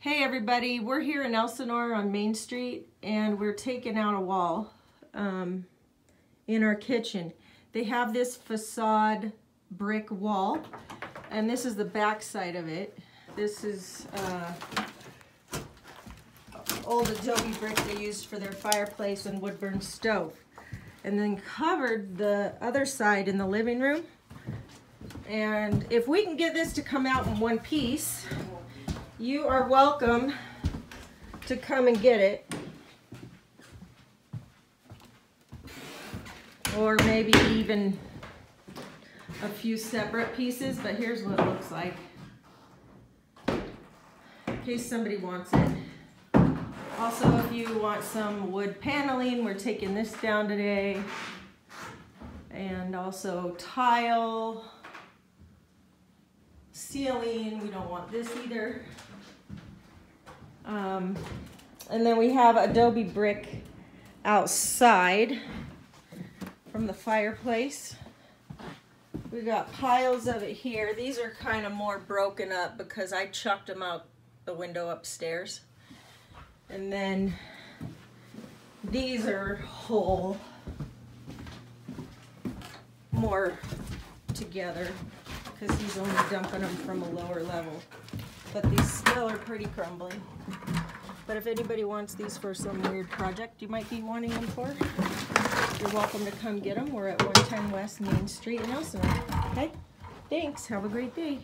Hey everybody, we're here in Elsinore on Main Street and we're taking out a wall um, in our kitchen. They have this facade brick wall and this is the back side of it. This is uh, old adobe brick they used for their fireplace and wood burn stove. And then covered the other side in the living room. And if we can get this to come out in one piece, you are welcome to come and get it. Or maybe even a few separate pieces, but here's what it looks like. In case somebody wants it. Also, if you want some wood paneling, we're taking this down today. And also tile, ceiling, we don't want this either. Um, and then we have adobe brick outside from the fireplace. We got piles of it here. These are kind of more broken up because I chucked them out the window upstairs. And then these are whole, more together because he's only dumping them from a lower level but these still are pretty crumbly. But if anybody wants these for some weird project you might be wanting them for, you're welcome to come get them. We're at 110 West Main Street in Elsinore. Okay? Thanks. Have a great day.